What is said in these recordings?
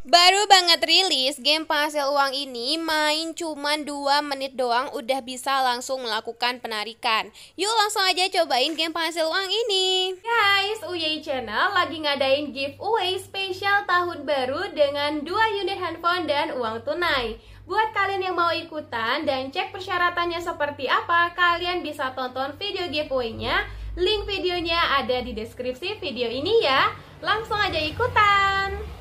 Baru banget rilis, game penghasil uang ini main cuma 2 menit doang udah bisa langsung melakukan penarikan. Yuk langsung aja cobain game penghasil uang ini. Guys, Uyay Channel lagi ngadain giveaway spesial tahun baru dengan 2 unit handphone dan uang tunai. Buat kalian yang mau ikutan dan cek persyaratannya seperti apa, kalian bisa tonton video giveaway-nya. Link videonya ada di deskripsi video ini ya. Langsung aja ikutan!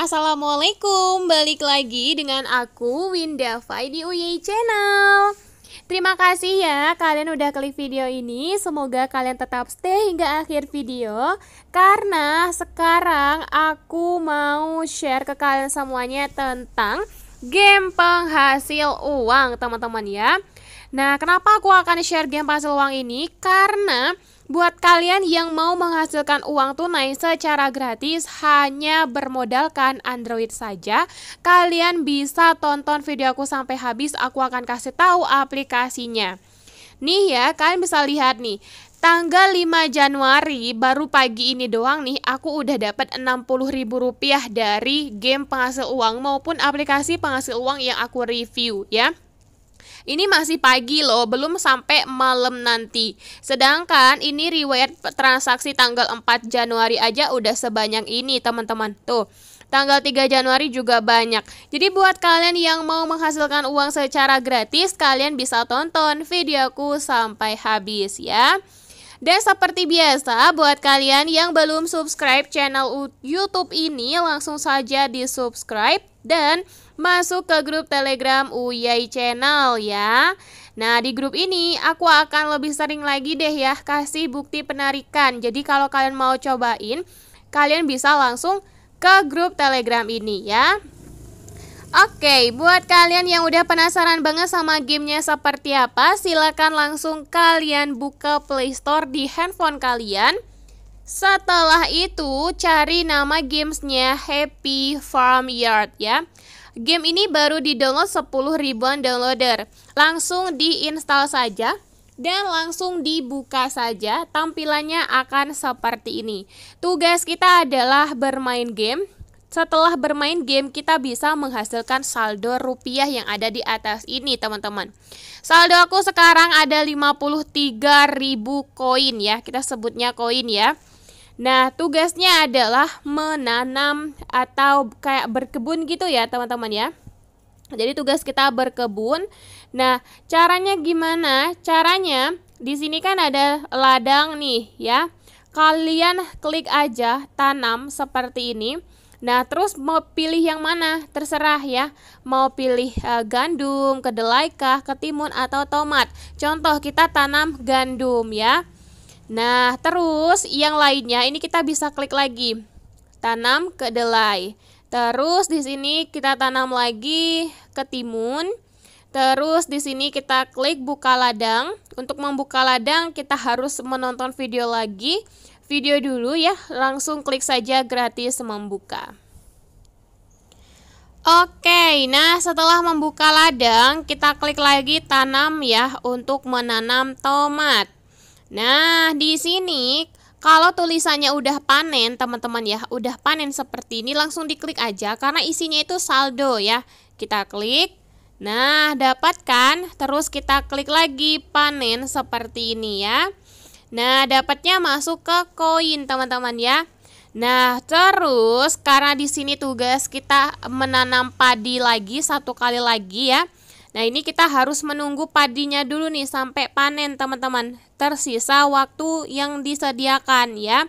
Assalamualaikum. Balik lagi dengan aku Winda Fai di Uyay Channel. Terima kasih ya kalian udah klik video ini. Semoga kalian tetap stay hingga akhir video. Karena sekarang aku mau share ke kalian semuanya tentang Game penghasil uang teman-teman ya Nah kenapa aku akan share game penghasil uang ini Karena Buat kalian yang mau menghasilkan uang tunai secara gratis hanya bermodalkan Android saja, kalian bisa tonton video aku sampai habis, aku akan kasih tahu aplikasinya. Nih ya, kalian bisa lihat nih. Tanggal 5 Januari baru pagi ini doang nih aku udah dapat ribu rupiah dari game penghasil uang maupun aplikasi penghasil uang yang aku review ya. Ini masih pagi loh, belum sampai malam nanti. Sedangkan ini riwayat transaksi tanggal 4 Januari aja udah sebanyak ini, teman-teman. Tuh. Tanggal 3 Januari juga banyak. Jadi buat kalian yang mau menghasilkan uang secara gratis, kalian bisa tonton videoku sampai habis ya. Dan seperti biasa, buat kalian yang belum subscribe channel YouTube ini, langsung saja di subscribe dan masuk ke grup Telegram Uyai Channel ya. Nah, di grup ini aku akan lebih sering lagi deh ya kasih bukti penarikan. Jadi kalau kalian mau cobain, kalian bisa langsung ke grup Telegram ini ya. Oke, buat kalian yang udah penasaran banget sama gamenya seperti apa, silakan langsung kalian buka Play Store di handphone kalian. Setelah itu, cari nama gamesnya Happy Farm Yard ya. Game ini baru di-download 10 ribuan downloader. Langsung diinstal saja dan langsung dibuka saja. Tampilannya akan seperti ini. Tugas kita adalah bermain game setelah bermain game, kita bisa menghasilkan saldo rupiah yang ada di atas ini, teman-teman. Saldo aku sekarang ada 53.000 koin ya. Kita sebutnya koin ya. Nah, tugasnya adalah menanam atau kayak berkebun gitu ya, teman-teman ya. Jadi tugas kita berkebun. Nah, caranya gimana? Caranya di sini kan ada ladang nih ya. Kalian klik aja tanam seperti ini. Nah, terus mau pilih yang mana? Terserah ya. Mau pilih uh, gandum, kedelai kah, ketimun atau tomat. Contoh kita tanam gandum ya. Nah, terus yang lainnya ini kita bisa klik lagi. Tanam kedelai. Terus di sini kita tanam lagi ketimun. Terus di sini kita klik buka ladang. Untuk membuka ladang kita harus menonton video lagi video dulu ya, langsung klik saja gratis membuka. Oke, nah setelah membuka ladang, kita klik lagi tanam ya untuk menanam tomat. Nah, di sini kalau tulisannya udah panen, teman-teman ya, udah panen seperti ini, langsung diklik aja karena isinya itu saldo ya. Kita klik. Nah, dapatkan, terus kita klik lagi panen seperti ini ya. Nah, dapatnya masuk ke koin, teman-teman ya. Nah, terus karena di sini tugas kita menanam padi lagi satu kali lagi ya. Nah, ini kita harus menunggu padinya dulu nih sampai panen, teman-teman. Tersisa waktu yang disediakan ya.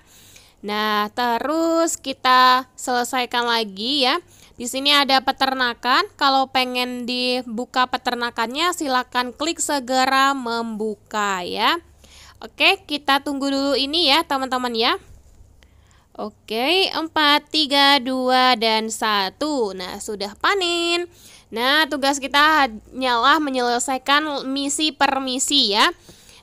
Nah, terus kita selesaikan lagi ya. Di sini ada peternakan. Kalau pengen dibuka peternakannya, silakan klik segera membuka ya. Oke, kita tunggu dulu ini ya teman-teman ya. Oke, 4, 3, 2, dan 1. Nah, sudah panen. Nah, tugas kita hanyalah menyelesaikan misi per misi ya.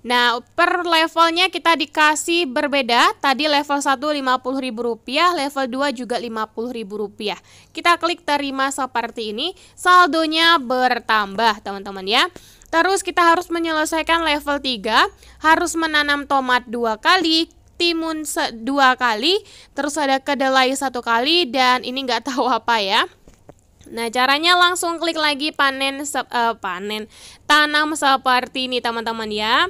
Nah, per levelnya kita dikasih berbeda. Tadi level 1 Rp50.000, level 2 juga Rp50.000. Kita klik terima seperti ini, saldonya bertambah, teman-teman ya. Terus kita harus menyelesaikan level 3, harus menanam tomat dua kali, timun dua kali, terus ada kedelai satu kali, dan ini nggak tahu apa ya. Nah, caranya langsung klik lagi panen uh, panen tanam seperti ini teman-teman ya.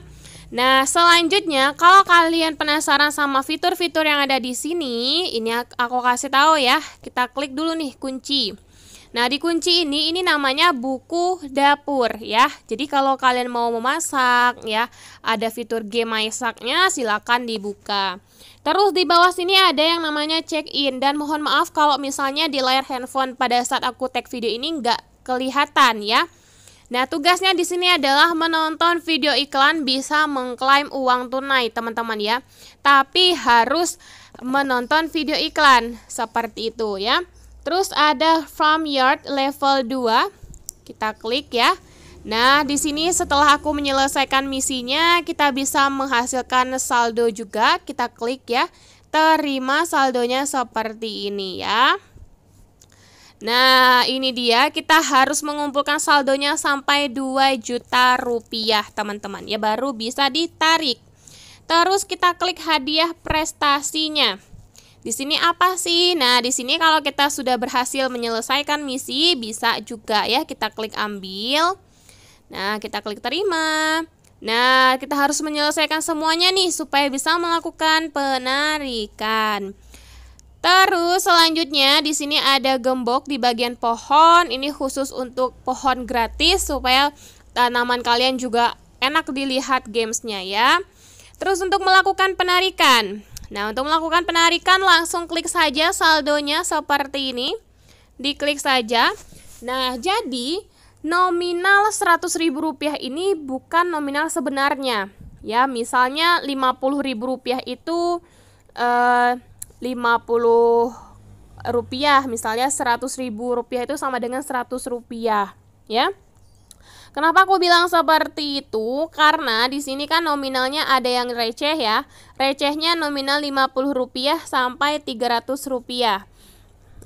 Nah, selanjutnya kalau kalian penasaran sama fitur-fitur yang ada di sini, ini aku kasih tahu ya. Kita klik dulu nih kunci. Nah, di kunci ini ini namanya buku dapur ya. Jadi kalau kalian mau memasak ya, ada fitur game masaknya silakan dibuka. Terus di bawah sini ada yang namanya check in dan mohon maaf kalau misalnya di layar handphone pada saat aku tag video ini nggak kelihatan ya. Nah, tugasnya di sini adalah menonton video iklan bisa mengklaim uang tunai, teman-teman ya. Tapi harus menonton video iklan seperti itu ya. Terus ada Farm Yard level 2. Kita klik ya. Nah, di sini setelah aku menyelesaikan misinya, kita bisa menghasilkan saldo juga. Kita klik ya. Terima saldonya seperti ini ya. Nah, ini dia kita harus mengumpulkan saldonya sampai 2 juta rupiah, teman-teman. Ya baru bisa ditarik. Terus kita klik hadiah prestasinya. Di sini apa sih? Nah, di sini kalau kita sudah berhasil menyelesaikan misi, bisa juga ya kita klik ambil. Nah, kita klik terima. Nah, kita harus menyelesaikan semuanya nih supaya bisa melakukan penarikan. Terus selanjutnya di sini ada gembok di bagian pohon. Ini khusus untuk pohon gratis supaya tanaman kalian juga enak dilihat gamesnya ya. Terus untuk melakukan penarikan. Nah untuk melakukan penarikan langsung klik saja saldonya seperti ini. Diklik saja. Nah jadi nominal Rp100.000 ini bukan nominal sebenarnya. Ya misalnya Rp50.000 itu eh, 50 rupiah misalnya 100 ribu rupiah itu sama dengan 100 rupiah ya Kenapa aku bilang seperti itu? Karena di sini kan nominalnya ada yang receh ya. Recehnya nominal 50 rupiah sampai 300 rupiah.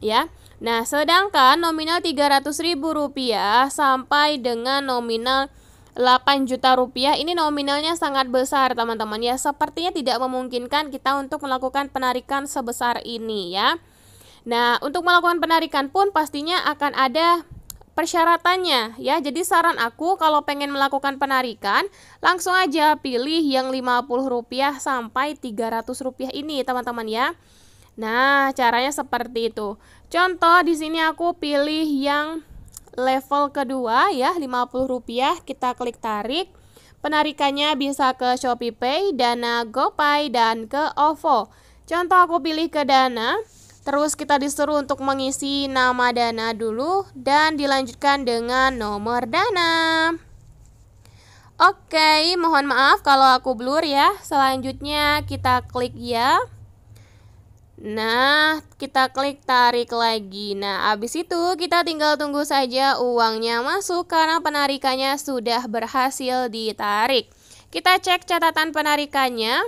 Ya. Nah, sedangkan nominal 300 ribu rupiah sampai dengan nominal 8 juta rupiah ini nominalnya sangat besar teman-teman ya sepertinya tidak memungkinkan kita untuk melakukan penarikan sebesar ini ya Nah untuk melakukan penarikan pun pastinya akan ada persyaratannya. Ya jadi saran aku kalau pengen melakukan penarikan langsung aja pilih yang 50 rupiah sampai 300 rupiah ini teman-teman ya. Nah caranya seperti itu. Contoh di sini aku pilih yang level kedua ya Rp50 kita klik tarik. Penarikannya bisa ke Shopee Pay, Dana GoPay dan ke OVO. Contoh aku pilih ke Dana terus kita disuruh untuk mengisi nama Dana dulu dan dilanjutkan dengan nomor Dana Oke, mohon maaf kalau aku blur ya. Selanjutnya kita klik ya. Nah, kita klik tarik lagi. Nah, habis itu kita tinggal tunggu saja uangnya masuk karena penarikannya sudah berhasil ditarik. Kita cek catatan penarikannya.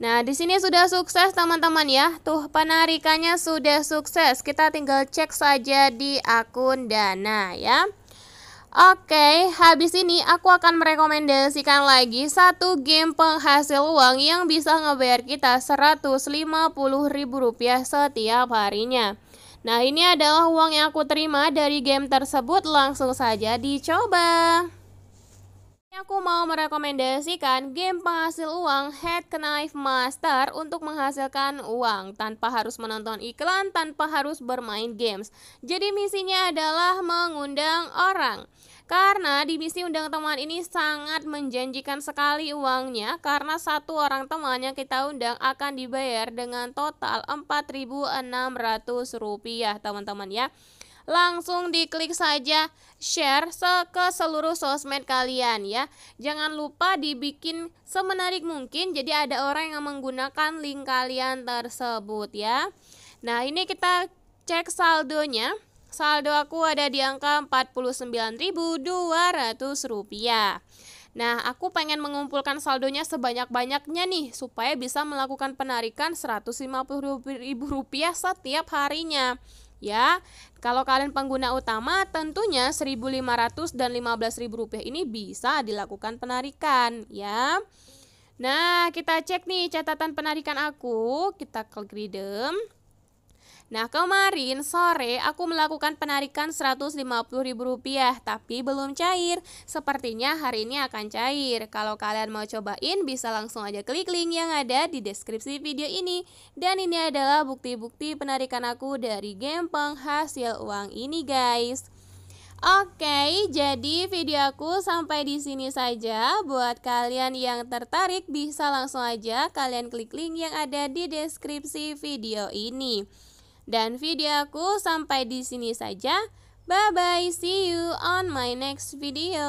Nah, di sini sudah sukses teman-teman ya. Tuh, penarikannya sudah sukses. Kita tinggal cek saja di akun Dana ya. Oke, habis ini aku akan merekomendasikan lagi satu game penghasil uang yang bisa ngebayar kita Rp150.000 setiap harinya. Nah, ini adalah uang yang aku terima dari game tersebut, langsung saja dicoba. Aku mau merekomendasikan game penghasil uang Head Knife Master untuk menghasilkan uang tanpa harus menonton iklan, tanpa harus bermain games. Jadi misinya adalah mengundang orang. Karena di misi undang teman ini sangat menjanjikan sekali uangnya karena satu orang teman yang kita undang akan dibayar dengan total Rp4.600 teman-teman ya. Langsung diklik saja share ke seluruh sosmed kalian ya. Jangan lupa dibikin semenarik mungkin jadi ada orang yang menggunakan link kalian tersebut ya. Nah, ini kita cek saldonya. Saldo aku ada di angka Rp49.200. Nah, aku pengen mengumpulkan saldonya sebanyak-banyaknya nih supaya bisa melakukan penarikan Rp150.000 setiap harinya. Ya, kalau kalian pengguna utama tentunya 1.500 dan 15.000 rupiah ini bisa dilakukan penarikan ya. Nah, kita cek nih catatan penarikan aku, kita klik redeem. Nah, kemarin sore aku melakukan penarikan Rp150.000 tapi belum cair. Sepertinya hari ini akan cair. Kalau kalian mau cobain bisa langsung aja klik link yang ada di deskripsi video ini. Dan ini adalah bukti-bukti penarikan aku dari game penghasil uang ini, guys. Oke, jadi video aku sampai di sini saja. Buat kalian yang tertarik bisa langsung aja kalian klik link yang ada di deskripsi video ini. Dan video aku sampai di sini saja. Bye bye, see you on my next video.